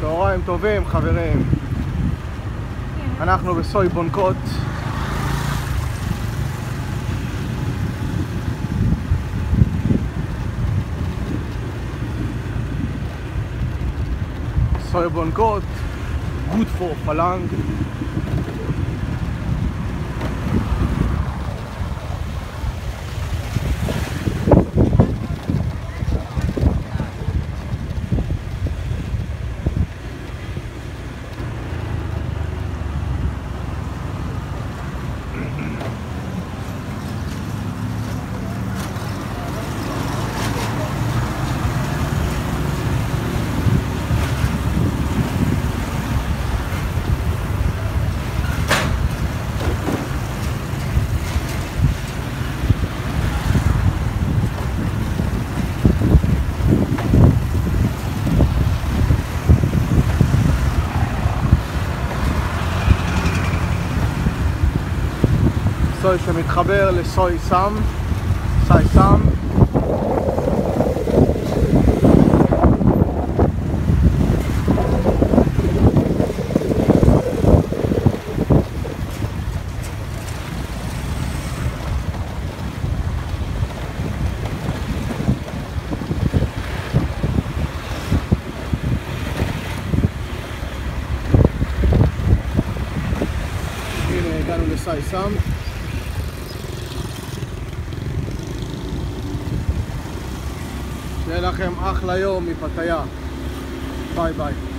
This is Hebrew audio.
צהריים טובים חברים. אנחנו בסוי בונקות סוי בונקות good for פלנג סוי שמתחבר לסוי סם, סי סם. לסי שיהיה לכם אחלה יום מפתיה. ביי ביי.